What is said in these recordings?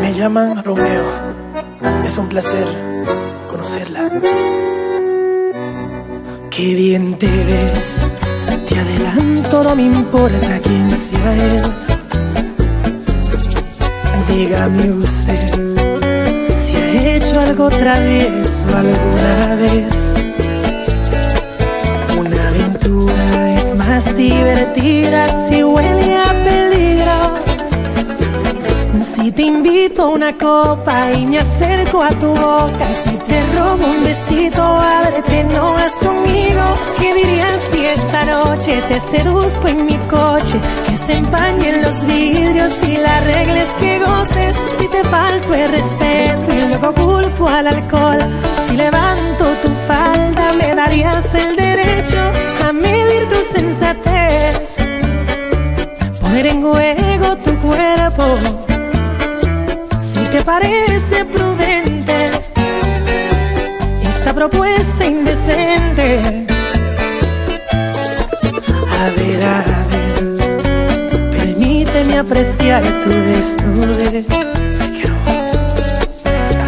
Me llaman Romeo. Es un placer conocerla. Qué bien te ves, te adelanto, no me importa quién sea él. Dígame usted si ha hecho algo travieso alguna vez. Una aventura es más divertida si invito una copa y me acerco a tu boca, si te robo un besito, ábrete, no vas conmigo. ¿Qué dirías si esta noche te seduzco en mi coche? Que se empañen los vidrios y las reglas que goces. Si te falto el respeto y luego culpo al alcohol, si levanto tu falda, me darías el derecho a medir tu sensatez. Parece prudente esta propuesta indecente. A ver, a ver, permíteme apreciar tu desnudez.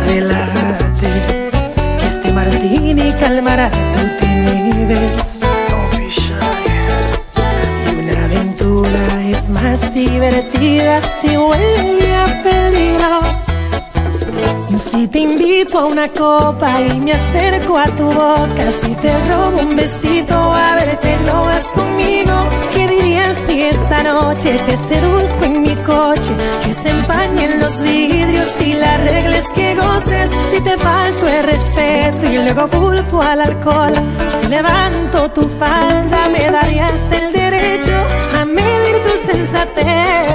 Relájate, que este martini calmará tu timidez. Y una aventura es más divertida si huele. Si te invito a una copa y me acerco a tu boca, si te robo un besito, a verte no vas conmigo. ¿Qué dirías si esta noche te seduzco en mi coche? Que se empañen los vidrios y las reglas que goces. Si te falto el respeto y luego culpo al alcohol, si levanto tu falda, me darías el derecho a medir tu sensatez.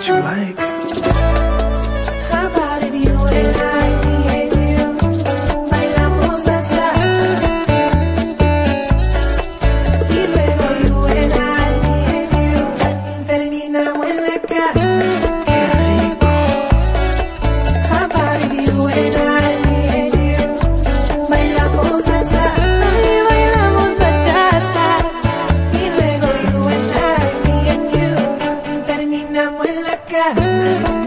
What you like. How about if you and I bacana.